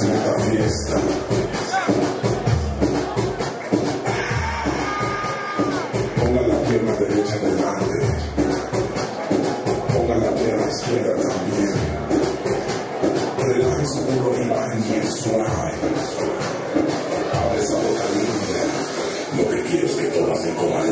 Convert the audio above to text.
en esta fiesta. Pongan la pierna derecha delante. Pongan la pierna izquierda también. Relajen su culo y suave. Abre esa boca linda. Lo que quiero es que todas se coman.